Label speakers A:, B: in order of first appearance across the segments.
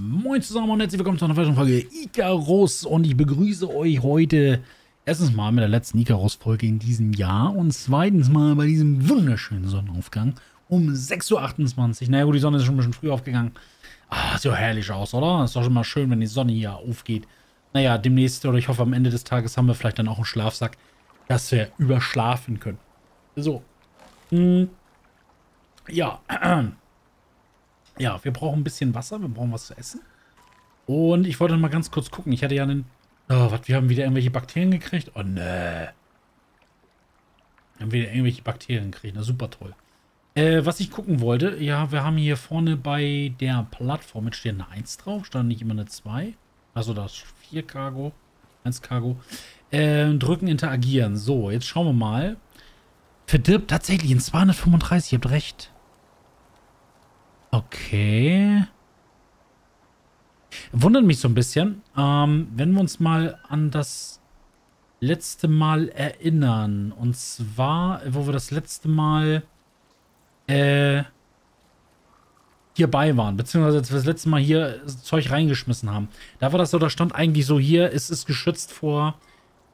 A: Moin zusammen und herzlich willkommen zu einer weiteren Folge Icarus und ich begrüße euch heute erstens mal mit der letzten Icarus-Folge in diesem Jahr und zweitens mal bei diesem wunderschönen Sonnenaufgang um 6.28 Uhr. Naja gut, die Sonne ist schon ein bisschen früh aufgegangen. Ah, sieht doch herrlich aus, oder? Ist doch schon mal schön, wenn die Sonne hier aufgeht. Naja, demnächst oder ich hoffe am Ende des Tages haben wir vielleicht dann auch einen Schlafsack, dass wir überschlafen können. So. Hm. Ja, Ja, wir brauchen ein bisschen Wasser, wir brauchen was zu essen. Und ich wollte mal ganz kurz gucken. Ich hatte ja einen... Oh, was, wir haben wieder irgendwelche Bakterien gekriegt? Oh, ne. Wir haben wieder irgendwelche Bakterien gekriegt. Na, super toll. Äh, was ich gucken wollte, ja, wir haben hier vorne bei der Plattform, mit steht eine 1 drauf, stand nicht immer eine 2. Also das 4 Cargo, 1 Cargo. Äh, drücken, interagieren. So, jetzt schauen wir mal. Verdirbt tatsächlich in 235, ihr habt recht. Okay. Wundert mich so ein bisschen. Ähm, wenn wir uns mal an das letzte Mal erinnern. Und zwar, wo wir das letzte Mal äh, hierbei waren. Beziehungsweise als wir das letzte Mal hier Zeug reingeschmissen haben. Da war das so, da stand eigentlich so hier, es ist geschützt vor,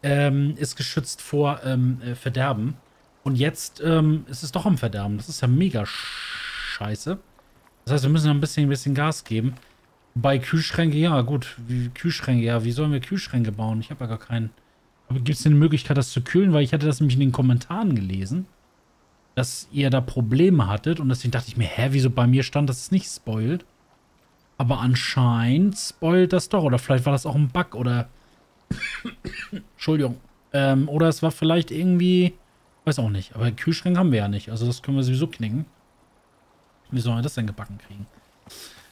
A: ähm, ist geschützt vor ähm, äh, Verderben. Und jetzt ähm, ist es doch am Verderben. Das ist ja mega scheiße. Das heißt, wir müssen noch ein bisschen, ein bisschen Gas geben. Bei Kühlschränke, ja gut, wie, Kühlschränke, ja, wie sollen wir Kühlschränke bauen? Ich habe ja gar keinen. Aber gibt es eine Möglichkeit, das zu kühlen? Weil ich hatte das nämlich in den Kommentaren gelesen, dass ihr da Probleme hattet. Und deswegen dachte ich mir, hä, wieso bei mir stand, dass es nicht spoilt? Aber anscheinend spoilt das doch. Oder vielleicht war das auch ein Bug oder... Entschuldigung. Ähm, oder es war vielleicht irgendwie... Weiß auch nicht. Aber Kühlschrank haben wir ja nicht. Also das können wir sowieso knicken. Wie sollen wir das denn gebacken kriegen?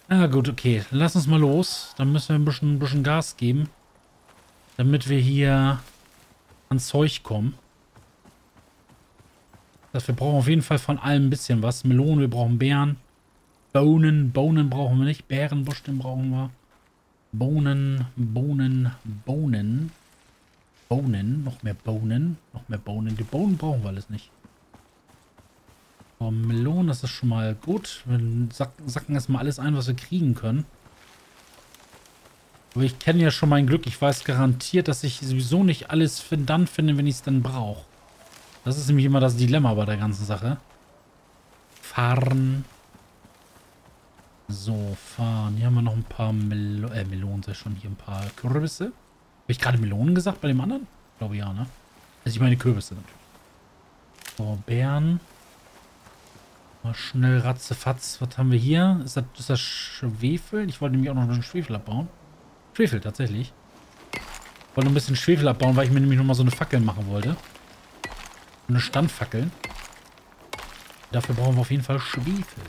A: Na gut, okay. Lass uns mal los. Dann müssen wir ein bisschen, ein bisschen Gas geben. Damit wir hier ans Zeug kommen. Das wir brauchen auf jeden Fall von allem ein bisschen was. Melonen, wir brauchen Beeren. Bohnen, Bohnen brauchen wir nicht. Bärenbusch, den brauchen wir. Bohnen, Bohnen, Bohnen. Bohnen, noch mehr Bohnen, noch mehr Bohnen. Die Bohnen brauchen wir alles nicht. So, Melonen, das ist schon mal gut. Wir sacken erstmal alles ein, was wir kriegen können. Aber ich kenne ja schon mein Glück. Ich weiß garantiert, dass ich sowieso nicht alles dann finde, wenn ich es dann brauche. Das ist nämlich immer das Dilemma bei der ganzen Sache. Fahren. So, fahren. Hier haben wir noch ein paar Melo äh, Melonen, sehr schon hier ein paar Kürbisse. Habe ich gerade Melonen gesagt bei dem anderen? Ich glaube ja, ne? Also ich meine Kürbisse natürlich. So, Beeren. Mal schnell ratzefatz. Was haben wir hier? Ist das, ist das Schwefel? Ich wollte nämlich auch noch ein bisschen Schwefel abbauen. Schwefel, tatsächlich. Ich wollte ein bisschen Schwefel abbauen, weil ich mir nämlich nochmal so eine Fackel machen wollte. Eine Standfackel. Dafür brauchen wir auf jeden Fall Schwefel.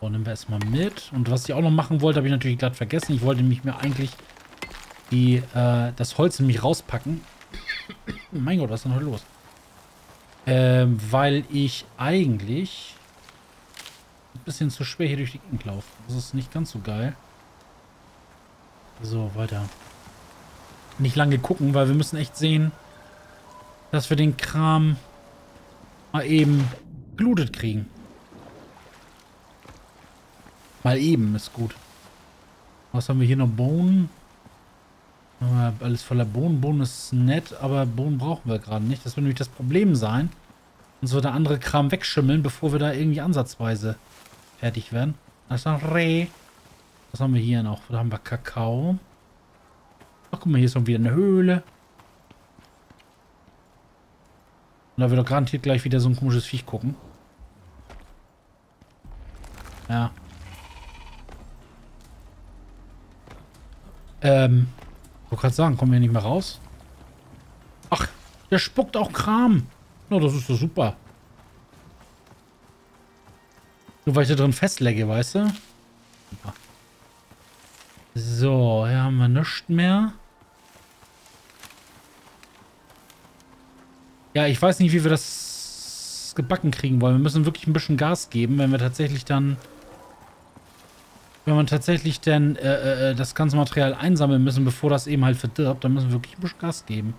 A: So, nehmen wir erstmal mit. Und was ich auch noch machen wollte, habe ich natürlich gerade vergessen. Ich wollte nämlich mir eigentlich die, äh, das Holz nämlich rauspacken. mein Gott, was ist denn heute los? Ähm, weil ich eigentlich ein bisschen zu schwer hier durch die Gegend laufe. Das ist nicht ganz so geil. So, weiter. Nicht lange gucken, weil wir müssen echt sehen, dass wir den Kram mal eben glutet kriegen. Mal eben ist gut. Was haben wir hier noch? Bohnen. Alles voller Bohnen. Bohnen ist nett, aber Bohnen brauchen wir gerade nicht. Das wird nämlich das Problem sein. Uns wird der andere Kram wegschimmeln, bevor wir da irgendwie ansatzweise fertig werden. Das ist ein Reh. Was haben wir hier noch? Da haben wir Kakao. Ach, guck mal, hier ist noch wieder eine Höhle. Und da wird doch garantiert gleich wieder so ein komisches Viech gucken. Ja. Ähm, wollte gerade sagen, kommen wir nicht mehr raus? Ach, der spuckt auch Kram. Na, das ist doch super. Nur weil ich da drin festlege, weißt du? So, hier haben wir nichts mehr. Ja, ich weiß nicht, wie wir das gebacken kriegen wollen. Wir müssen wirklich ein bisschen Gas geben, wenn wir tatsächlich dann wenn man tatsächlich dann äh, äh, äh, das ganze Material einsammeln müssen, bevor das eben halt verdirbt, dann müssen wir wirklich ein Gas geben.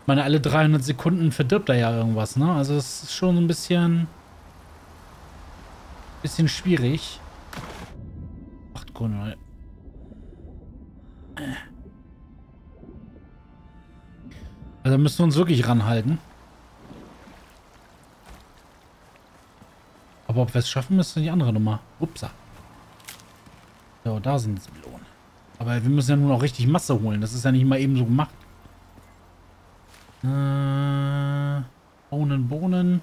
A: Ich meine, alle 300 Sekunden verdirbt da ja irgendwas, ne? Also das ist schon ein bisschen... Bisschen schwierig. Ach, Kunde. Also müssen wir uns wirklich ranhalten. Aber ob wir es schaffen, ist die andere Nummer. Upsa. So, da sind Melonen. Aber wir müssen ja nur noch richtig Masse holen. Das ist ja nicht mal eben so gemacht. Äh, Bohnen, Bohnen.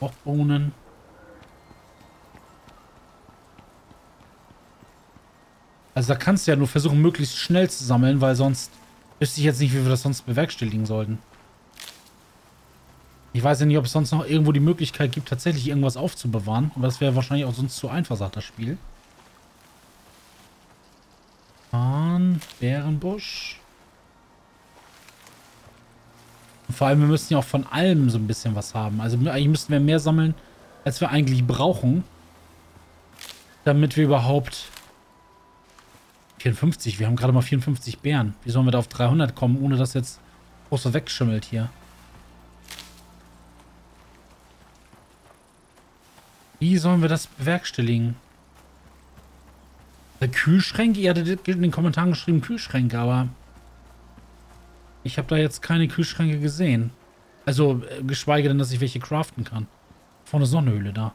A: Auch Bohnen. Also da kannst du ja nur versuchen, möglichst schnell zu sammeln, weil sonst wüsste ich jetzt nicht, wie wir das sonst bewerkstelligen sollten. Ich weiß ja nicht, ob es sonst noch irgendwo die Möglichkeit gibt, tatsächlich irgendwas aufzubewahren. Aber das wäre wahrscheinlich auch sonst zu einfach, sagt das Spiel. Bärenbusch. Und vor allem, wir müssen ja auch von allem so ein bisschen was haben. Also eigentlich müssten wir mehr sammeln, als wir eigentlich brauchen. Damit wir überhaupt 54, wir haben gerade mal 54 Bären. Wie sollen wir da auf 300 kommen, ohne dass jetzt groß wegschimmelt hier? Wie sollen wir das bewerkstelligen? Kühlschränke? Ihr hattet in den Kommentaren geschrieben Kühlschränke, aber ich habe da jetzt keine Kühlschränke gesehen. Also, äh, geschweige denn, dass ich welche craften kann. Vorne ist noch eine Höhle da.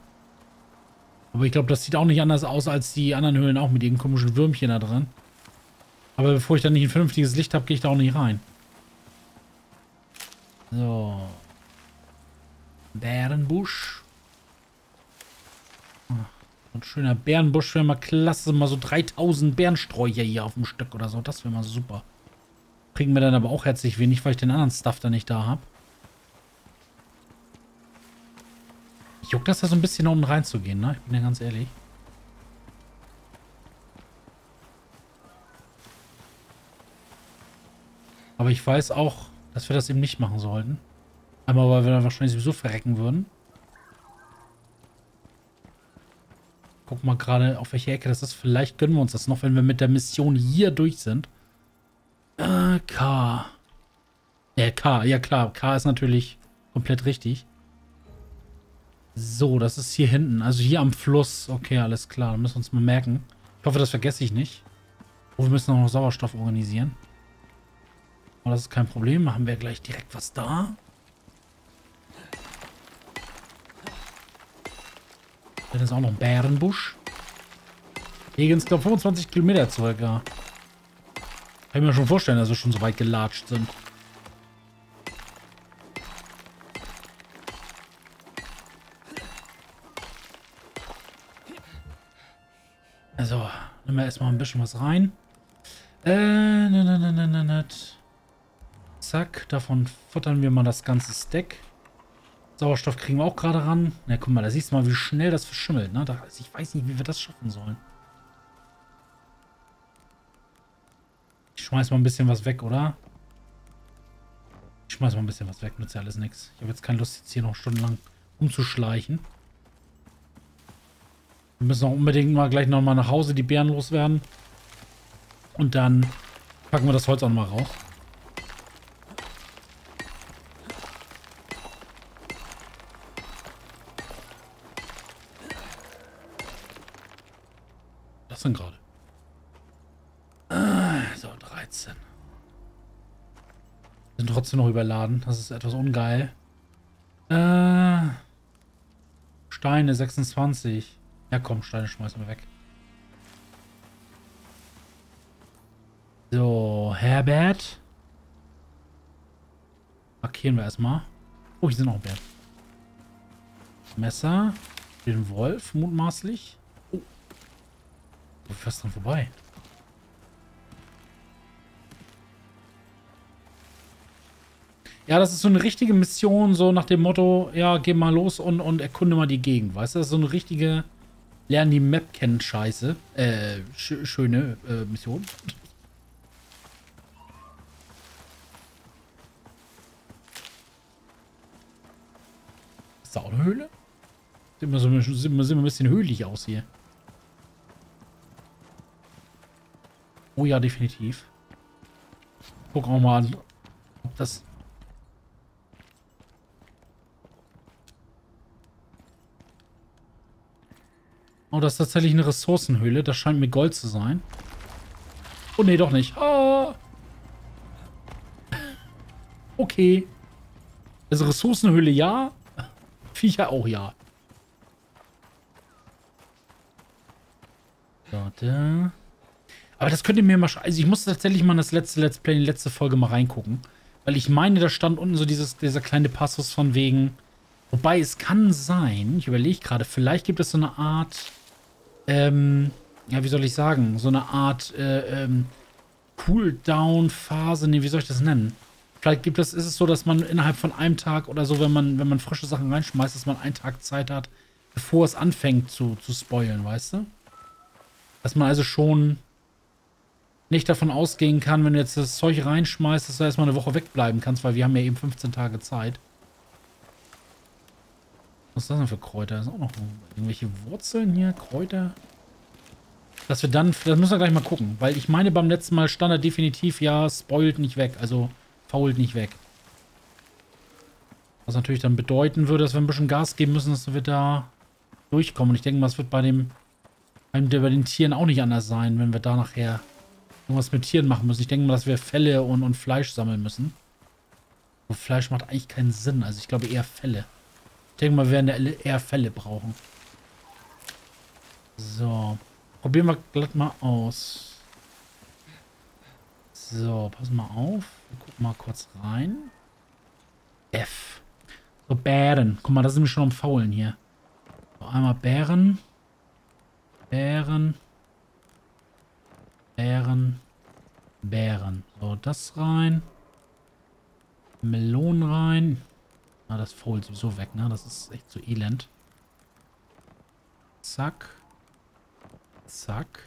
A: Aber ich glaube, das sieht auch nicht anders aus als die anderen Höhlen auch mit ihren komischen Würmchen da drin. Aber bevor ich dann nicht ein vernünftiges Licht habe, gehe ich da auch nicht rein. So. Bärenbusch. Ein schöner Bärenbusch wäre mal klasse. Mal so 3000 Bärensträucher hier auf dem Stück oder so. Das wäre mal super. Kriegen wir dann aber auch herzlich wenig, weil ich den anderen Stuff da nicht da habe. juckt das da so ein bisschen unten reinzugehen, ne? Ich bin ja ganz ehrlich. Aber ich weiß auch, dass wir das eben nicht machen sollten. Einmal, weil wir dann wahrscheinlich sowieso verrecken würden. Guck mal gerade, auf welche Ecke das ist. Vielleicht gönnen wir uns das noch, wenn wir mit der Mission hier durch sind. Äh, K. Ja, K. Ja, klar. K ist natürlich komplett richtig. So, das ist hier hinten. Also hier am Fluss. Okay, alles klar. Müssen wir uns mal merken. Ich hoffe, das vergesse ich nicht. Oh, wir müssen auch noch Sauerstoff organisieren. Aber das ist kein Problem. Machen wir gleich direkt was da. Dann ist auch noch ein Bärenbusch. Hier es, glaube 25 Kilometer circa. Kann ich mir schon vorstellen, dass wir schon so weit gelatscht sind. Also, nehmen wir erstmal ein bisschen was rein. Äh, ne, ne, ne, ne, ne, ne. Zack, davon futtern wir mal das ganze Stack. Sauerstoff kriegen wir auch gerade ran. Na, guck mal, da siehst du mal, wie schnell das verschimmelt. Ne? Da, ich weiß nicht, wie wir das schaffen sollen. Ich schmeiß mal ein bisschen was weg, oder? Ich schmeiß mal ein bisschen was weg, nutzt ja alles nichts. Ich habe jetzt keine Lust, jetzt hier noch stundenlang umzuschleichen. Wir müssen auch unbedingt mal gleich nochmal nach Hause die Bären loswerden. Und dann packen wir das Holz auch nochmal raus. Das sind gerade. Ah, so, 13. Sind trotzdem noch überladen. Das ist etwas ungeil. Äh, Steine 26. Ja komm, Steine schmeißen wir weg. So, Herbert. Markieren wir erstmal. Oh, hier sind noch ein Bär. Messer. Den Wolf, mutmaßlich. Fast dran vorbei. Ja, das ist so eine richtige Mission, so nach dem Motto, ja, geh mal los und, und erkunde mal die Gegend, weißt du? Das ist so eine richtige Lernen die Map kennen Scheiße. Äh, sch schöne äh, Mission. Ist da auch eine Höhle? Sieht wir, so, sieht wir, sieht ein bisschen höhlich aus hier. Oh ja, definitiv. Guck auch mal ob das... Oh, das ist tatsächlich eine Ressourcenhöhle. Das scheint mir Gold zu sein. Oh, nee, doch nicht. Ah. Okay. Also Ressourcenhöhle ja. Viecher auch ja. Warte. Aber das könnt ihr mir mal... Also ich muss tatsächlich mal das letzte Let's Play, die letzte Folge mal reingucken. Weil ich meine, da stand unten so dieses, dieser kleine Passus von wegen... Wobei, es kann sein, ich überlege gerade, vielleicht gibt es so eine Art... Ähm, ja, wie soll ich sagen? So eine Art äh, ähm, Cooldown-Phase. Nee, wie soll ich das nennen? Vielleicht gibt es, ist es so, dass man innerhalb von einem Tag oder so, wenn man, wenn man frische Sachen reinschmeißt, dass man einen Tag Zeit hat, bevor es anfängt zu, zu spoilen, weißt du? Dass man also schon nicht davon ausgehen kann, wenn du jetzt das Zeug reinschmeißt, dass du erstmal eine Woche wegbleiben kannst, weil wir haben ja eben 15 Tage Zeit. Was ist das denn für Kräuter? Das ist auch noch irgendwelche Wurzeln hier, Kräuter. Dass wir dann, das müssen wir gleich mal gucken, weil ich meine beim letzten Mal stand da definitiv, ja, spoilt nicht weg, also fault nicht weg. Was natürlich dann bedeuten würde, dass wir ein bisschen Gas geben müssen, dass wir da durchkommen. Und ich denke mal, es wird bei dem, bei den Tieren auch nicht anders sein, wenn wir da nachher irgendwas mit Tieren machen müssen. Ich denke mal, dass wir Felle und, und Fleisch sammeln müssen. Und Fleisch macht eigentlich keinen Sinn. Also ich glaube eher Felle. Ich denke mal, wir werden eher Felle brauchen. So. Probieren wir glatt mal aus. So, pass mal auf. Gucken mal kurz rein. F. So, Bären. Guck mal, da sind wir schon am Faulen hier. So, einmal Bären. Bären. Bären. Bären. So, das rein. Melonen rein. Ah, das fault sowieso weg, ne? Das ist echt so elend. Zack. Zack.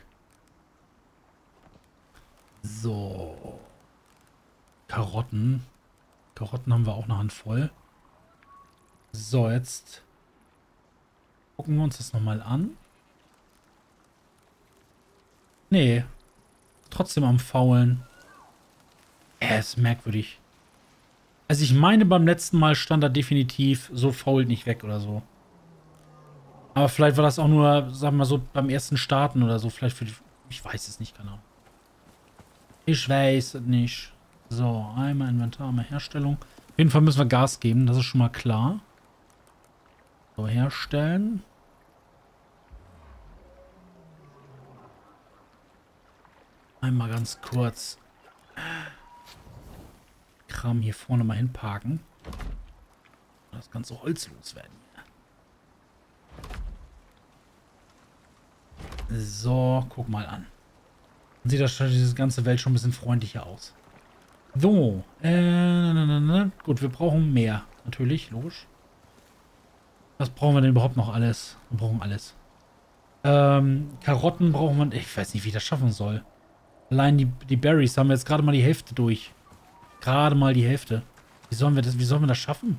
A: So. Karotten. Karotten haben wir auch eine Handvoll. So, jetzt gucken wir uns das nochmal an. Nee. Trotzdem am Faulen. Er ist merkwürdig. Also ich meine, beim letzten Mal stand da definitiv so faul nicht weg oder so. Aber vielleicht war das auch nur, sagen wir mal so, beim ersten Starten oder so. Vielleicht für die... Ich weiß es nicht genau. Ich weiß es nicht. So, einmal Inventar, einmal Herstellung. Auf jeden Fall müssen wir Gas geben, das ist schon mal klar. So, herstellen. Einmal ganz kurz Kram hier vorne mal hinparken. Das ganze Holz loswerden. So, guck mal an. Dann sieht das diese ganze Welt schon ein bisschen freundlicher aus. So, äh, gut, wir brauchen mehr. Natürlich, logisch. Was brauchen wir denn überhaupt noch alles? Wir brauchen alles. Ähm, Karotten brauchen wir... Ich weiß nicht, wie ich das schaffen soll. Allein die, die Berries haben wir jetzt gerade mal die Hälfte durch. Gerade mal die Hälfte. Wie sollen wir das, wie sollen wir das schaffen?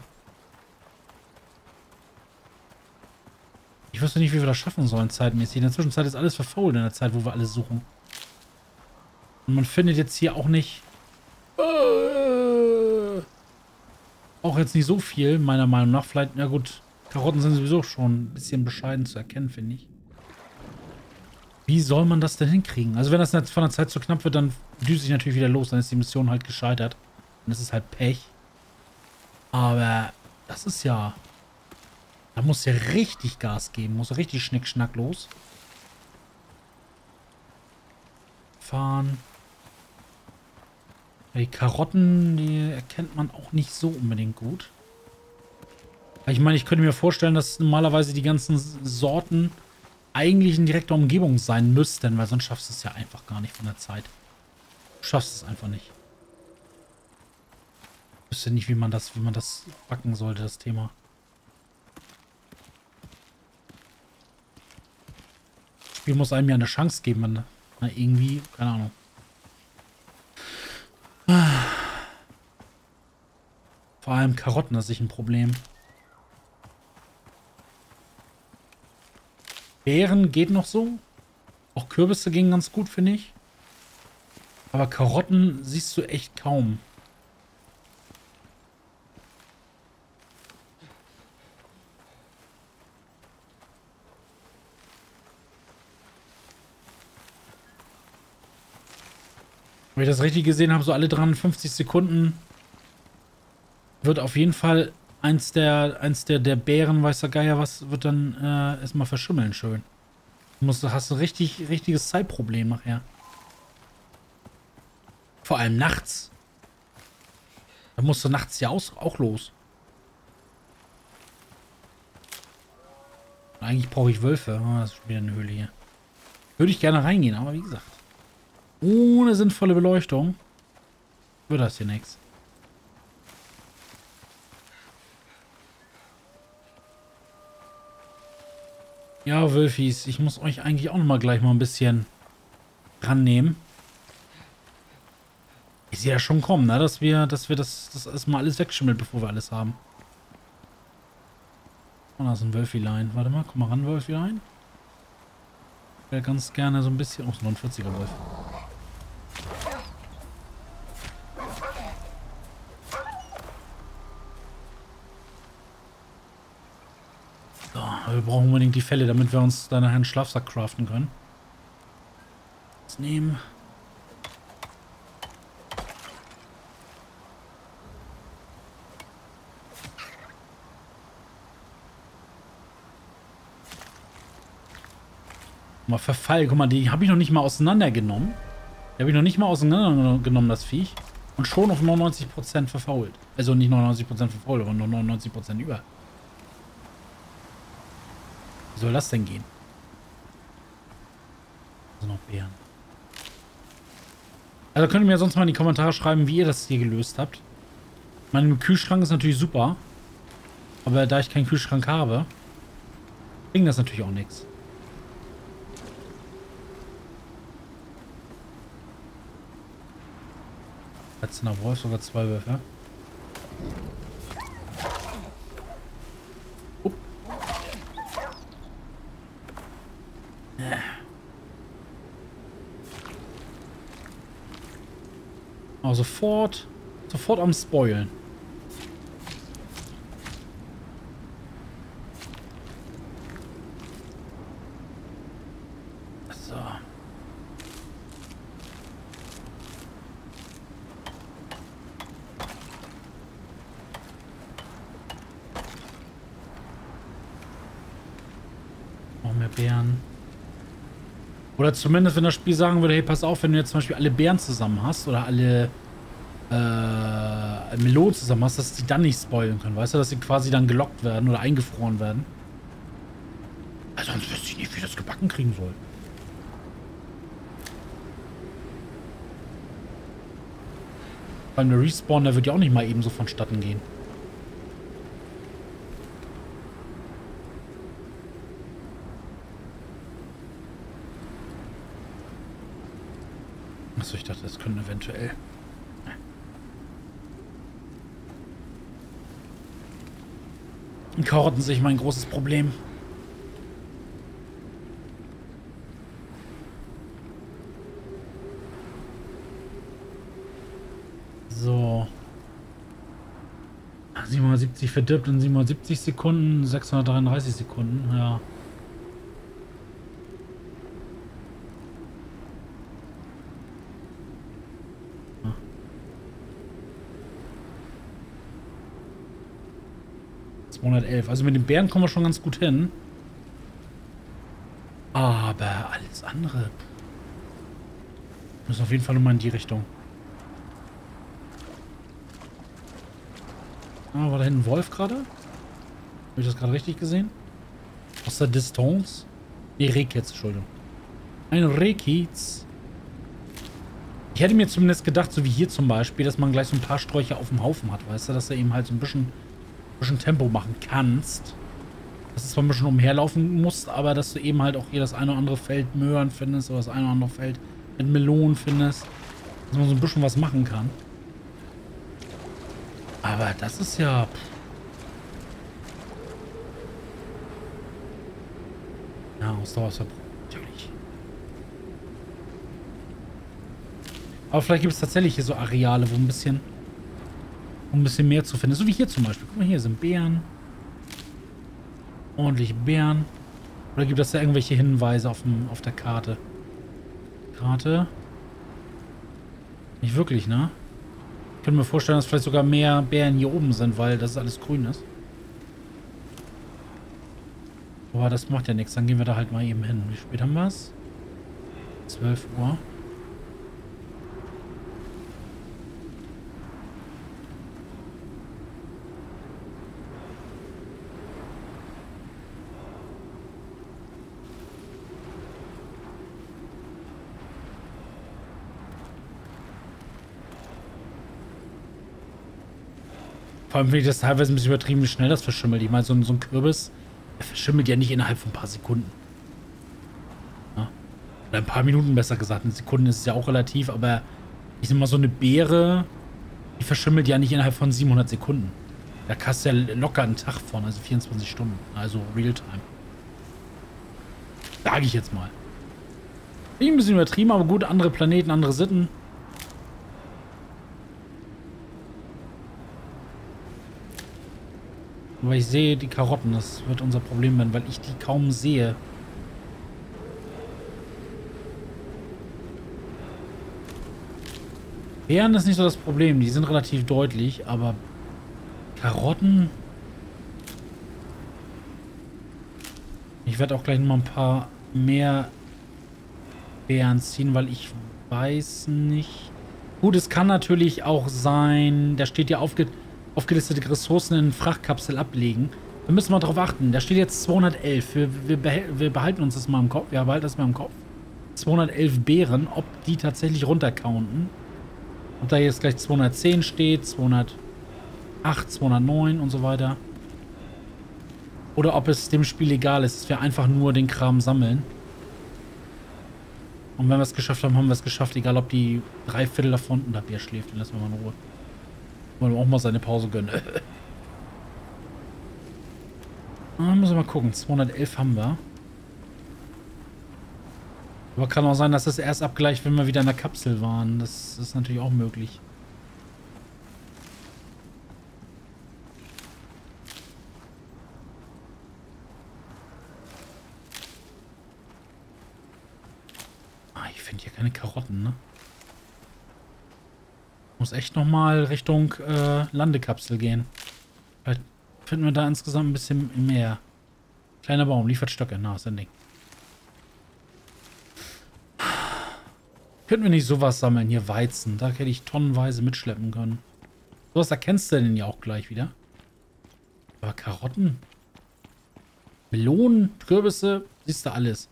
A: Ich wüsste nicht, wie wir das schaffen sollen, zeitmäßig. In der Zwischenzeit ist alles verfault in der Zeit, wo wir alles suchen. Und man findet jetzt hier auch nicht... Äh, auch jetzt nicht so viel, meiner Meinung nach. Vielleicht, na gut, Karotten sind sowieso schon ein bisschen bescheiden zu erkennen, finde ich. Wie soll man das denn hinkriegen? Also wenn das von der Zeit zu knapp wird, dann düse ich natürlich wieder los. Dann ist die Mission halt gescheitert. Und das ist halt Pech. Aber das ist ja da muss ja richtig Gas geben. Muss richtig Schnickschnack los. Fahren. Die Karotten, die erkennt man auch nicht so unbedingt gut. Ich meine, ich könnte mir vorstellen, dass normalerweise die ganzen Sorten eigentlich in direkter Umgebung sein müssten, weil sonst schaffst du es ja einfach gar nicht von der Zeit. Du schaffst es einfach nicht. Ich wüsste nicht, wie man das, wie man das backen sollte, das Thema. Spiel muss einem ja eine Chance geben. Man, na, irgendwie, keine Ahnung. Vor allem Karotten ist sich ein Problem. Beeren geht noch so. Auch Kürbisse gingen ganz gut, finde ich. Aber Karotten siehst du echt kaum. Wenn ich das richtig gesehen habe, so alle 53 Sekunden wird auf jeden Fall eins der, eins der, der Bären, weiß der Geier was, wird dann äh, erstmal verschimmeln schön. Du musst, hast ein richtig, richtiges Zeitproblem nachher. Vor allem nachts. Da musst du nachts ja auch, auch los. Eigentlich brauche ich Wölfe. Oh, das ist schon wieder eine Höhle hier. Würde ich gerne reingehen, aber wie gesagt. Ohne sinnvolle Beleuchtung wird das hier nichts. Ja, Wölfis, ich muss euch eigentlich auch noch mal gleich mal ein bisschen rannehmen. Ich sehe ja schon kommen, ne? dass wir, dass wir das, das erstmal alles wegschimmelt, bevor wir alles haben. Oh, da ist ein Wölfilein. Warte mal, komm mal ran, Wölfilein. Ich wäre ganz gerne so ein bisschen... Oh, 49er Wolf. Wir brauchen unbedingt die Fälle, damit wir uns da nachher einen Schlafsack craften können. Das nehmen. Mal Verfall, guck mal, die habe ich noch nicht mal auseinandergenommen. Die habe ich noch nicht mal auseinandergenommen, das Viech. Und schon auf 99% verfault. Also nicht 99% verfault, aber nur 99% über. Wie soll das denn gehen? Also noch Bären. Also könnt ihr mir sonst mal in die Kommentare schreiben, wie ihr das hier gelöst habt. Mein Kühlschrank ist natürlich super. Aber da ich keinen Kühlschrank habe, bringt das natürlich auch nichts. Jetzt der Wolf sogar zwei Würfe. Aber sofort, sofort am Spoilen. So. Noch mehr Bären. Oder zumindest, wenn das Spiel sagen würde, hey, pass auf, wenn du jetzt zum Beispiel alle Bären zusammen hast oder alle äh, Melonen zusammen hast, dass die dann nicht spoilen können, weißt du? Dass sie quasi dann gelockt werden oder eingefroren werden. Also sonst wüsste ich nicht, wie das gebacken kriegen soll. Beim Respawn, der wird ja auch nicht mal eben so vonstatten gehen. Achso, ich dachte, das können eventuell. Karotten sich mein großes Problem. So. 770 verdirbt in 770 Sekunden, 633 Sekunden, ja. Also mit den Bären kommen wir schon ganz gut hin. Aber alles andere... Wir müssen auf jeden Fall nochmal in die Richtung. Ah, war da hinten ein Wolf gerade? Habe ich das gerade richtig gesehen? Aus der Distanz? Ne, Rehkitz, Entschuldigung. Ein Rehkitz. Ich hätte mir zumindest gedacht, so wie hier zum Beispiel, dass man gleich so ein paar Sträucher auf dem Haufen hat, weißt du, dass er eben halt so ein bisschen bisschen Tempo machen kannst. Dass du zwar ein bisschen umherlaufen musst, aber dass du eben halt auch hier das eine oder andere Feld Möhren findest oder das eine oder andere Feld mit Melonen findest. Dass man so ein bisschen was machen kann. Aber das ist ja... Ja, Ausdauerverbrauch, natürlich. Aber vielleicht gibt es tatsächlich hier so Areale, wo ein bisschen um ein bisschen mehr zu finden. So wie hier zum Beispiel. Guck mal, hier sind Bären. Ordentlich Bären. Oder gibt es da irgendwelche Hinweise auf, dem, auf der Karte? Karte. Nicht wirklich, ne? Ich könnte mir vorstellen, dass vielleicht sogar mehr Bären hier oben sind, weil das alles grün ist. Aber das macht ja nichts. Dann gehen wir da halt mal eben hin. Wie spät haben wir es? 12 Uhr. Vor allem finde ich das teilweise ein bisschen übertrieben, wie schnell das verschimmelt. Ich meine, so, so ein Kürbis der verschimmelt ja nicht innerhalb von ein paar Sekunden. Ja? Oder ein paar Minuten besser gesagt. In Sekunden ist es ja auch relativ, aber ich sag mal, so eine Beere, die verschimmelt ja nicht innerhalb von 700 Sekunden. Da kannst du ja locker einen Tag von, also 24 Stunden. Also Realtime. Sage ich jetzt mal. Bin ein bisschen übertrieben, aber gut, andere Planeten, andere Sitten. Aber ich sehe die Karotten. Das wird unser Problem werden, weil ich die kaum sehe. Beeren ist nicht so das Problem. Die sind relativ deutlich, aber Karotten... Ich werde auch gleich noch mal ein paar mehr Beeren ziehen, weil ich weiß nicht... Gut, es kann natürlich auch sein, da steht ja aufge aufgelistete Ressourcen in Frachtkapsel ablegen. Da müssen wir darauf achten. Da steht jetzt 211. Wir, wir, wir, behalten uns das mal im Kopf. Wir behalten das mal im Kopf. 211 Beeren, ob die tatsächlich runtercounten. Ob da jetzt gleich 210 steht, 208, 209 und so weiter. Oder ob es dem Spiel egal ist, dass wir einfach nur den Kram sammeln. Und wenn wir es geschafft haben, haben wir es geschafft. Egal, ob die drei Viertel davon... Und der Bär schläft, den lassen wir mal in Ruhe. Wir auch mal seine Pause gönnen. ah, müssen wir mal gucken. 211 haben wir. Aber kann auch sein, dass das erst abgleicht, wenn wir wieder in der Kapsel waren. Das ist natürlich auch möglich. Ah, ich finde hier keine Karotten, ne? Muss echt nochmal Richtung äh, Landekapsel gehen. Vielleicht finden wir da insgesamt ein bisschen mehr. Kleiner Baum, liefert Stöcke. Na, ist ein Ding. Könnten wir nicht sowas sammeln? Hier Weizen. Da hätte ich tonnenweise mitschleppen können. Sowas erkennst du denn ja auch gleich wieder. Aber Karotten? Melonen, Kürbisse, siehst du alles.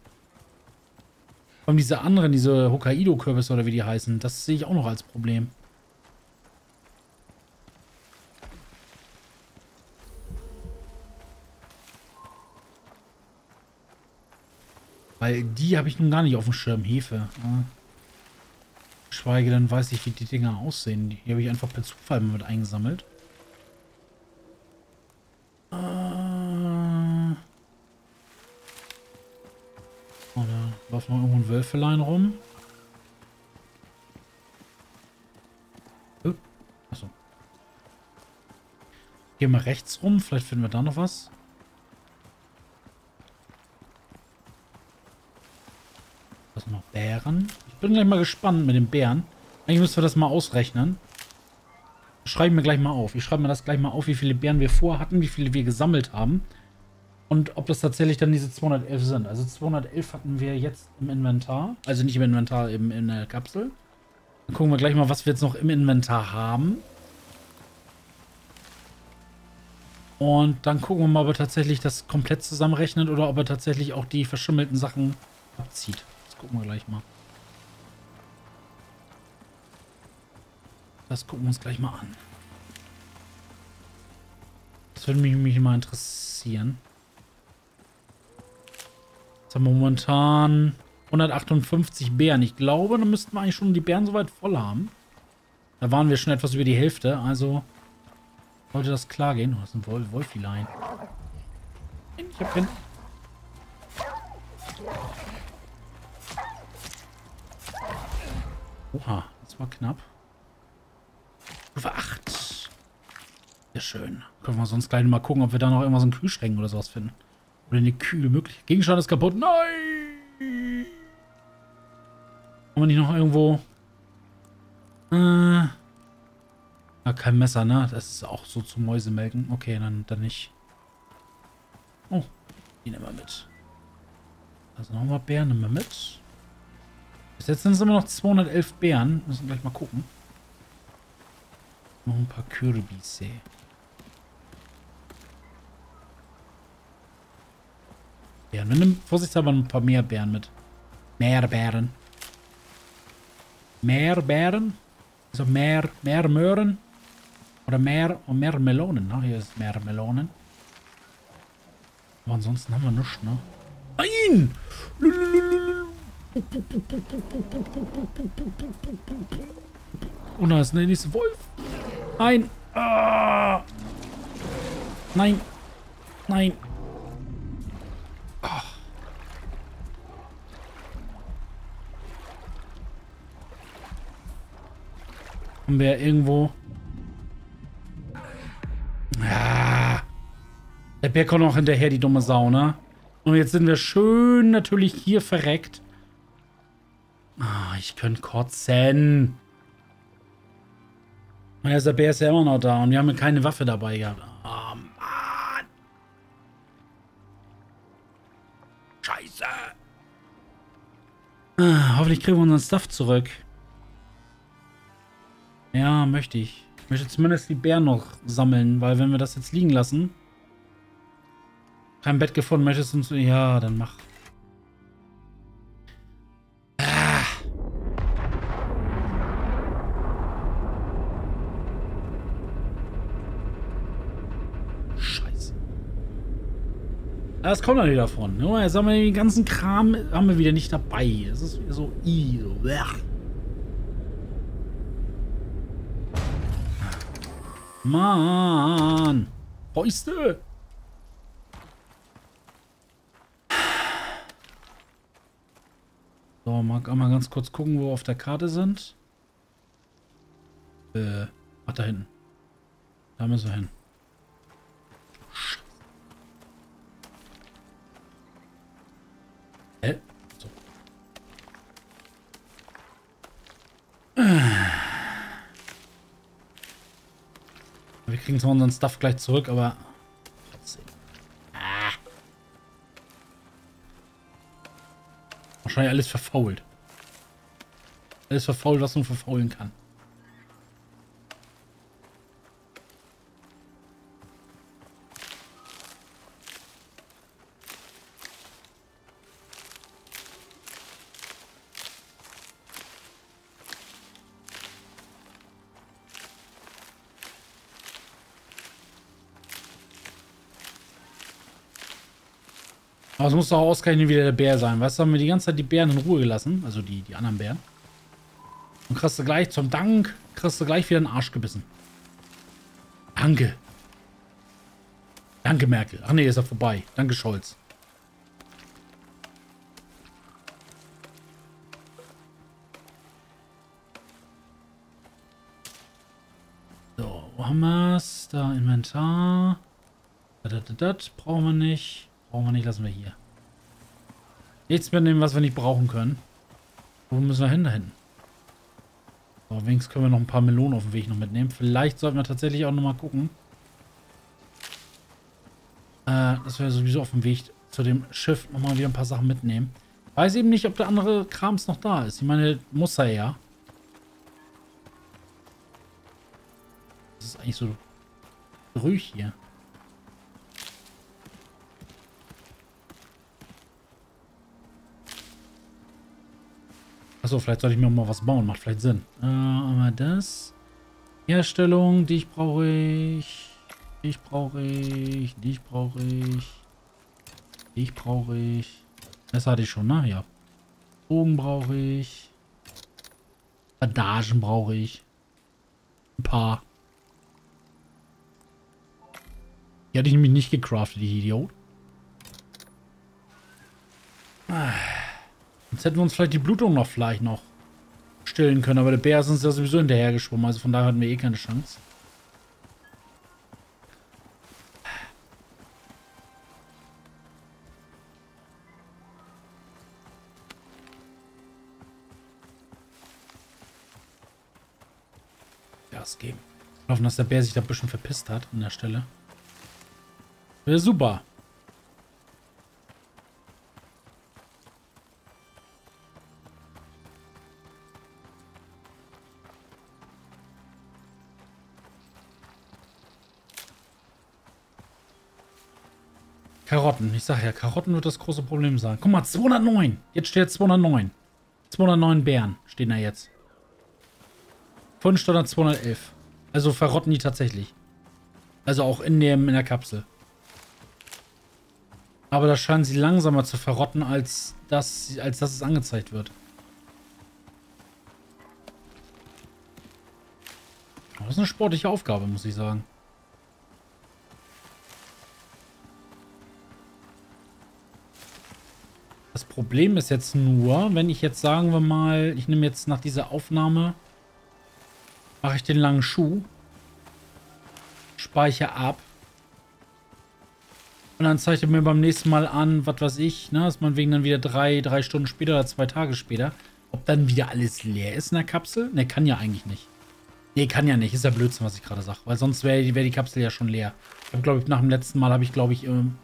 A: Allem diese anderen, diese Hokkaido-Kürbisse oder wie die heißen, das sehe ich auch noch als Problem. Weil die habe ich nun gar nicht auf dem Schirm. Hefe. Schweige, dann weiß ich, wie die Dinger aussehen. Die habe ich einfach per Zufall mit eingesammelt. Äh. Oh, da läuft noch irgendwo ein Wölfelein rum. Oh. Achso. Gehen wir rechts rum. Vielleicht finden wir da noch was. Was noch? Bären? Ich bin gleich mal gespannt mit den Bären. Eigentlich müssen wir das mal ausrechnen. Schreiben wir gleich mal auf. Ich schreibe mir das gleich mal auf, wie viele Bären wir vorhatten, wie viele wir gesammelt haben. Und ob das tatsächlich dann diese 211 sind. Also 211 hatten wir jetzt im Inventar. Also nicht im Inventar, eben in der Kapsel. Dann gucken wir gleich mal, was wir jetzt noch im Inventar haben. Und dann gucken wir mal, ob er tatsächlich das komplett zusammenrechnet oder ob er tatsächlich auch die verschimmelten Sachen abzieht. Gucken wir gleich mal. Das gucken wir uns gleich mal an. Das würde mich, mich mal interessieren. Jetzt haben wir momentan 158 Bären. Ich glaube, dann müssten wir eigentlich schon die Bären soweit voll haben. Da waren wir schon etwas über die Hälfte, also sollte das klar gehen. Oh, das ist ein Wolf Wolfilein. Ich hab keinen... Oha, das war knapp. Stufe 8. Sehr schön. Können wir sonst gleich mal gucken, ob wir da noch irgendwas in Kühlschränken oder sowas finden. Oder eine Kühle möglich. Gegenstand ist kaputt. Nein! Haben wir nicht noch irgendwo... Äh. Ja, kein Messer, ne? Das ist auch so zum Mäusemelken. Okay, dann, dann nicht. Oh, die nehmen wir mit. Also nochmal Bären nehmen wir mit. Bis jetzt sind es immer noch 211 Bären. Müssen gleich mal gucken. Noch ein paar Kürbisse. Bären. Wir nehmen vorsichtshalber ein paar mehr Bären mit. Mehr Bären. Mehr Bären? Also mehr, mehr Möhren? Oder mehr, oh, mehr Melonen. Ne? Hier ist mehr Melonen. Aber ansonsten haben wir nichts, ne? Nein! Oh, da ist der nächste Wolf. Nein. Ah. Nein. Nein. Ah. Haben wir irgendwo... Ah. Der Bär kommt noch hinterher, die dumme Sau, ne? Und jetzt sind wir schön natürlich hier verreckt. Ah, ich könnte kotzen. Der Bär ist ja immer noch da und wir haben keine Waffe dabei gehabt. Oh, Mann. Scheiße. Ah, hoffentlich kriegen wir unseren Stuff zurück. Ja, möchte ich. Ich möchte zumindest die Bären noch sammeln, weil wenn wir das jetzt liegen lassen... Kein Bett gefunden, möchtest du uns... Ja, dann mach. Das kommt doch nicht davon. Ne? Jetzt haben wir den ganzen Kram haben wir wieder nicht dabei. Es ist so i. So, Mann. Fäuste. So, mal, mal ganz kurz gucken, wo wir auf der Karte sind. Äh, ach, da hinten. Da müssen wir hin. Wir kriegen zwar unseren Stuff gleich zurück, aber... Ah. Wahrscheinlich alles verfault. Alles verfault, was man verfaulen kann. Aber es muss doch ausgerechnet wieder der Bär sein. Weißt du, haben wir die ganze Zeit die Bären in Ruhe gelassen. Also die, die anderen Bären. Und kriegst du gleich zum Dank, kriegst du gleich wieder einen Arsch gebissen. Danke. Danke, Merkel. Ach nee, ist er vorbei. Danke, Scholz. So, wo haben wir es? Da, Inventar. Das, das, das brauchen wir nicht. Brauchen wir nicht, lassen wir hier. Nichts mitnehmen, was wir nicht brauchen können. Wo müssen wir hin da hinten? So, wenigstens können wir noch ein paar Melonen auf dem Weg noch mitnehmen. Vielleicht sollten wir tatsächlich auch noch mal gucken. Äh, dass wir sowieso auf dem Weg zu dem Schiff noch mal wieder ein paar Sachen mitnehmen. Weiß eben nicht, ob der andere Krams noch da ist. Ich meine, muss er ja. Das ist eigentlich so ruhig hier. Achso, vielleicht sollte ich mir mal was bauen. Macht vielleicht Sinn. Äh, aber das. Herstellung, dich brauche ich. Dich brauche ich. Dich brauche ich. Dich brauche ich. Das hatte ich schon, ne? Ja. Bogen brauche ich. Bandagen brauche ich. Ein paar. Die hatte ich nämlich nicht gecraftet, die Idiot. Ah. Jetzt hätten wir uns vielleicht die Blutung noch vielleicht noch stillen können, aber der Bär ist uns ja sowieso hinterher geschwommen, also von daher hatten wir eh keine Chance. Gas geben. Hoffen, dass der Bär sich da ein bisschen verpisst hat an der Stelle. Wäre super. Karotten. Ich sag ja, Karotten wird das große Problem sein. Guck mal, 209. Jetzt steht 209. 209 Bären stehen da jetzt. Von Standard 211. Also verrotten die tatsächlich. Also auch in, dem, in der Kapsel. Aber da scheinen sie langsamer zu verrotten, als, das, als dass es angezeigt wird. Das ist eine sportliche Aufgabe, muss ich sagen. Problem ist jetzt nur, wenn ich jetzt sagen wir mal, ich nehme jetzt nach dieser Aufnahme, mache ich den langen Schuh, speichere ab und dann zeigt er mir beim nächsten Mal an, was weiß ich, ne, dass man wegen dann wieder drei, drei Stunden später oder zwei Tage später, ob dann wieder alles leer ist in der Kapsel. Ne, kann ja eigentlich nicht. Ne, kann ja nicht. Ist ja Blödsinn, was ich gerade sage. Weil sonst wäre wär die Kapsel ja schon leer. Ich habe, glaube ich, nach dem letzten Mal habe ich, glaube ich, ähm,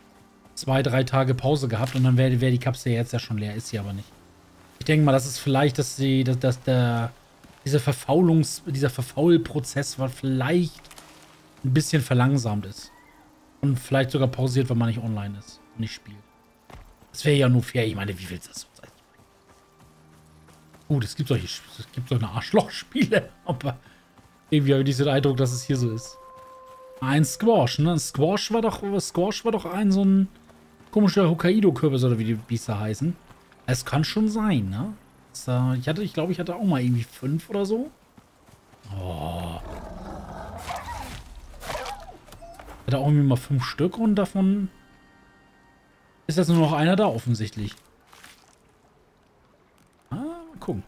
A: zwei, drei Tage Pause gehabt und dann wäre wär die Kapsel jetzt ja schon leer. Ist sie aber nicht. Ich denke mal, das ist vielleicht, dass sie, dass, dass der, dieser Verfaulungs, dieser Verfaulprozess vielleicht ein bisschen verlangsamt ist. Und vielleicht sogar pausiert, wenn man nicht online ist und nicht spielt. Das wäre ja nur fair. Ich meine, wie willst du das so sein? Gut, es gibt solche, es gibt so Arschlochspiele, aber irgendwie habe ich nicht so den Eindruck, dass es hier so ist. Ein Squash, ne? Squash war doch, Squash war doch ein so ein komischer Hokkaido-Kürbis oder wie die Biester heißen. Es kann schon sein, ne? Das, äh, ich hatte, ich glaube, ich hatte auch mal irgendwie fünf oder so. Oh. Ich hatte auch irgendwie mal fünf Stück und davon ist jetzt nur noch einer da offensichtlich. Ah, gucken.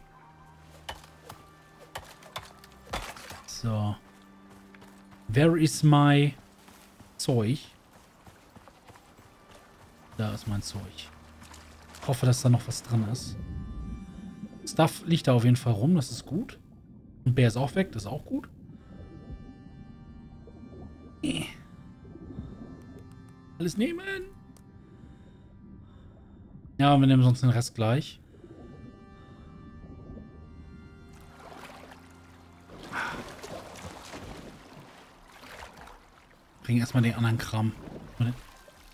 A: So. Where is my Zeug? Da ist mein Zeug. Ich hoffe, dass da noch was drin ist. Stuff liegt da auf jeden Fall rum, das ist gut. Und Bär ist auch weg, das ist auch gut. Alles nehmen. Ja, wir nehmen sonst den Rest gleich. Bringen erstmal den anderen Kram.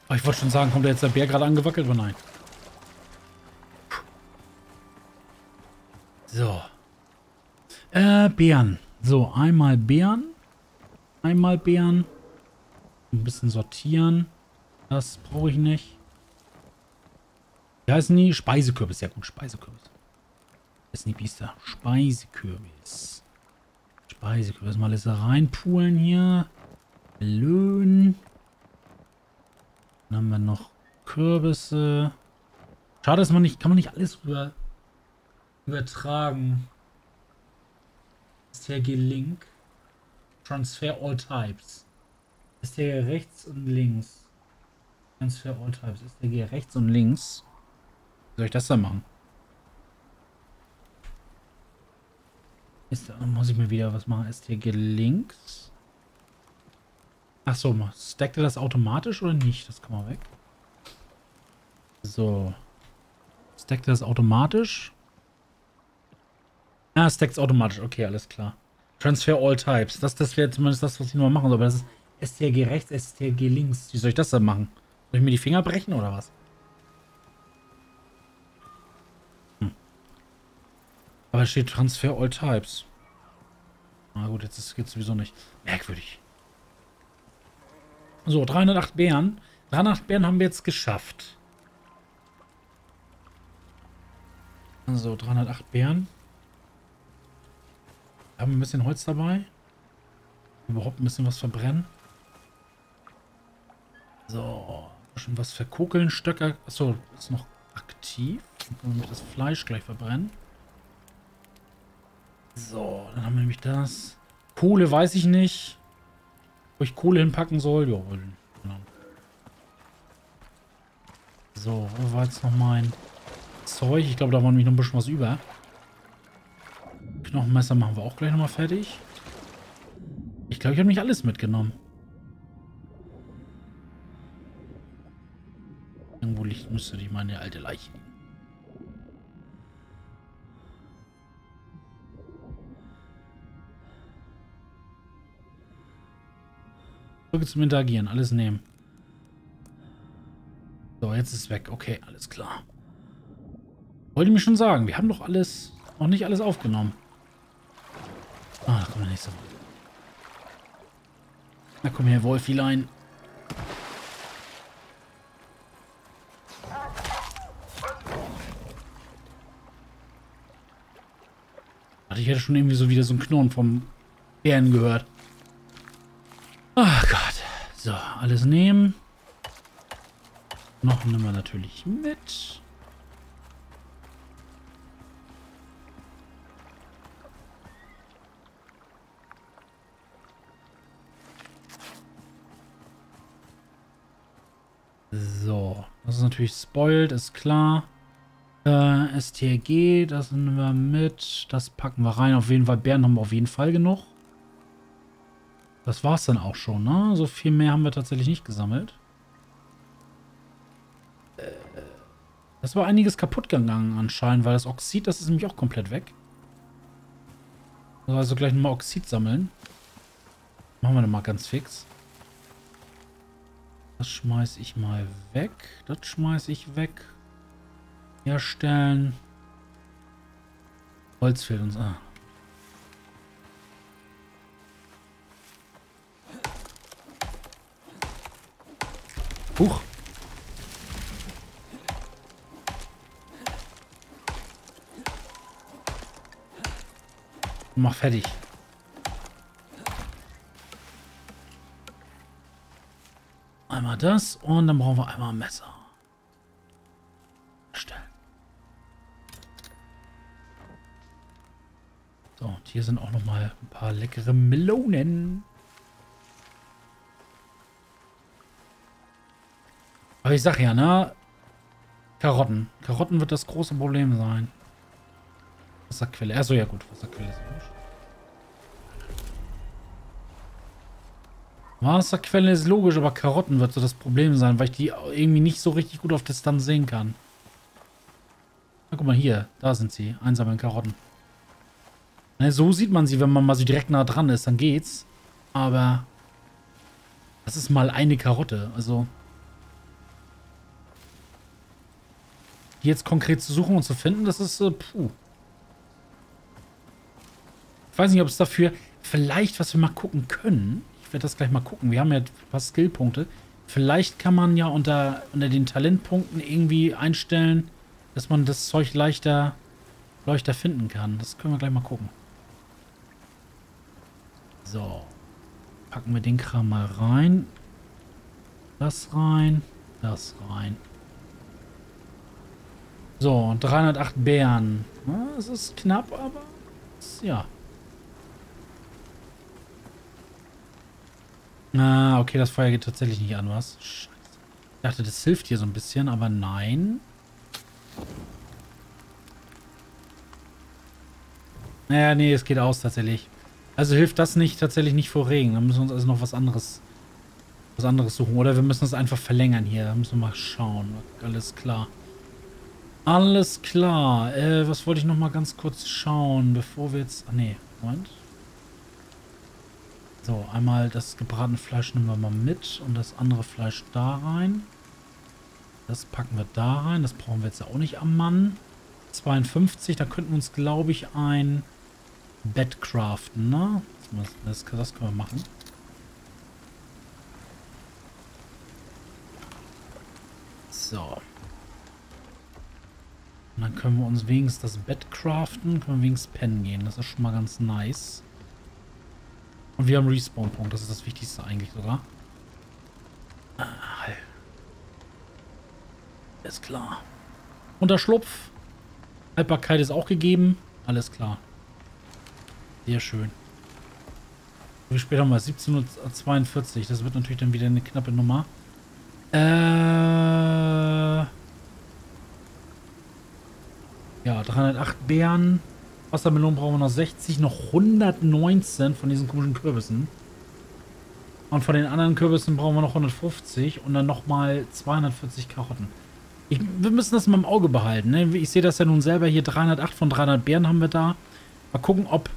A: Oh, ich wollte schon sagen, kommt da jetzt der Bär gerade angewackelt oder nein? So. Äh, Bären. So, einmal Bären. Einmal Bären. Ein bisschen sortieren. Das brauche ich nicht. Wie heißen die? Speisekürbis. Ja gut, Speisekürbis. Das sind die Biester. Speisekürbis. Speisekürbis. Mal alles reinpulen hier. Löhn. Dann haben wir noch Kürbisse. Schade, dass man nicht, kann man nicht alles über, übertragen. Ist hier Link. Transfer all types. Ist der rechts und links. Transfer all types. Ist der hier rechts und links. Wie soll ich das dann machen? Ist da, muss ich mir wieder was machen? Ist hier links? Achso, stackt er das automatisch oder nicht? Das kann man weg. So. Stackt er das automatisch? Ah, stackt es automatisch. Okay, alles klar. Transfer all types. Das, das wäre zumindest das, was ich nur machen soll. Aber das ist STRG rechts, STRG links. Wie soll ich das dann machen? Soll ich mir die Finger brechen oder was? Hm. Aber es steht Transfer all types. Na gut, jetzt geht es sowieso nicht. Merkwürdig. So, 308 Bären. 308 Bären haben wir jetzt geschafft. So, 308 Bären. Haben wir ein bisschen Holz dabei. Überhaupt ein bisschen was verbrennen. So, schon was verkokeln. Stöcker. Achso, ist noch aktiv. Dann können wir das Fleisch gleich verbrennen. So, dann haben wir nämlich das. Kohle weiß ich nicht. Wo ich Kohle hinpacken soll? Ja, genau. So, wo war jetzt noch mein Zeug? Ich glaube, da war nämlich noch ein bisschen was über. Knochenmesser machen wir auch gleich nochmal fertig. Ich glaube, ich habe nicht alles mitgenommen. Irgendwo liegt, müsste die meine alte Leiche liegen. Drücke zum Interagieren. Alles nehmen. So, jetzt ist es weg. Okay, alles klar. Wollte ich mir schon sagen, wir haben doch alles, noch nicht alles aufgenommen. Ah, da kommt der nächste. Na komm her, Wolfilein. Ich hätte schon irgendwie so wieder so ein Knurren vom Bären gehört. Ach Gott. So, alles nehmen. Noch nehmen wir natürlich mit. So, das ist natürlich spoiled, ist klar. Äh, STRG, das nehmen wir mit. Das packen wir rein. Auf jeden Fall, Bären haben wir auf jeden Fall genug. Das war's dann auch schon, ne? So viel mehr haben wir tatsächlich nicht gesammelt. Äh, das war einiges kaputt gegangen anscheinend, weil das Oxid, das ist nämlich auch komplett weg. Also gleich nochmal Oxid sammeln. Machen wir nochmal ganz fix. Das schmeiß ich mal weg. Das schmeiß ich weg. Herstellen. Holz fehlt uns. Ah. Huch. Mach fertig. Einmal das und dann brauchen wir einmal ein Messer. Stellen. So, und hier sind auch noch mal ein paar leckere Melonen. Aber ich sag ja, ne? Karotten. Karotten wird das große Problem sein. Wasserquelle. Achso, ja gut. Wasserquelle ist logisch. Wasserquelle ist logisch, aber Karotten wird so das Problem sein, weil ich die irgendwie nicht so richtig gut auf Distanz sehen kann. Na, guck mal hier. Da sind sie. Einsammeln Karotten. Ne, so sieht man sie, wenn man mal so direkt nah dran ist. Dann geht's. Aber das ist mal eine Karotte. Also jetzt konkret zu suchen und zu finden, das ist, äh, puh. Ich weiß nicht, ob es dafür vielleicht, was wir mal gucken können, ich werde das gleich mal gucken, wir haben ja ein paar Skillpunkte, vielleicht kann man ja unter, unter den Talentpunkten irgendwie einstellen, dass man das Zeug leichter, leichter finden kann. Das können wir gleich mal gucken. So. Packen wir den Kram mal rein. Das rein. Das rein. So, 308 Bären. Es ist knapp, aber ja. Ah, okay, das Feuer geht tatsächlich nicht an, was? Scheiße. Ich dachte, das hilft hier so ein bisschen, aber nein. Naja, nee, es geht aus tatsächlich. Also hilft das nicht tatsächlich nicht vor Regen. Da müssen wir uns also noch was anderes was anderes suchen. Oder wir müssen es einfach verlängern hier. Da müssen wir mal schauen. Alles klar. Alles klar. Äh, was wollte ich noch mal ganz kurz schauen, bevor wir jetzt... Ach nee, Moment. So, einmal das gebratene Fleisch nehmen wir mal mit und das andere Fleisch da rein. Das packen wir da rein. Das brauchen wir jetzt auch nicht am Mann. 52, da könnten wir uns, glaube ich, ein Bett craften, ne? Das, das können wir machen. So. Und dann können wir uns wenigstens das Bett craften, können wir wenigstens pennen gehen. Das ist schon mal ganz nice. Und wir haben Respawn-Punkt, das ist das Wichtigste eigentlich sogar. Ah, ist klar. Unterschlupf. Haltbarkeit ist auch gegeben. Alles klar. Sehr schön. Wie spät haben wir? 17.42 Uhr. Das wird natürlich dann wieder eine knappe Nummer. Äh... 308 Beeren. Wassermelonen brauchen wir noch 60. Noch 119 von diesen komischen Kürbissen. Und von den anderen Kürbissen brauchen wir noch 150 und dann nochmal 240 Karotten. Ich, wir müssen das mal im Auge behalten. Ne? Ich sehe das ja nun selber hier. 308 von 300 Beeren haben wir da. Mal gucken, ob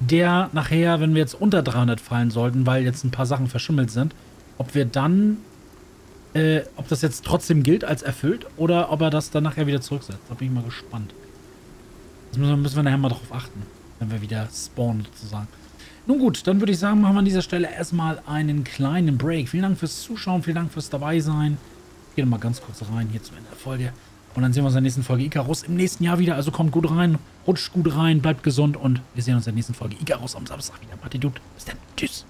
A: der nachher, wenn wir jetzt unter 300 fallen sollten, weil jetzt ein paar Sachen verschimmelt sind, ob wir dann, äh, ob das jetzt trotzdem gilt als erfüllt oder ob er das dann nachher wieder zurücksetzt. Da bin ich mal gespannt. Das müssen wir, nachher mal drauf achten, wenn wir wieder spawnen sozusagen. Nun gut, dann würde ich sagen, machen wir an dieser Stelle erstmal einen kleinen Break. Vielen Dank fürs Zuschauen, vielen Dank fürs dabei sein. Ich gehe nochmal ganz kurz rein hier zum Ende der Folge. Und dann sehen wir uns in der nächsten Folge Icarus im nächsten Jahr wieder. Also kommt gut rein, rutscht gut rein, bleibt gesund und wir sehen uns in der nächsten Folge Icarus am Samstag wieder. Macht's gut. Bis dann. Tschüss.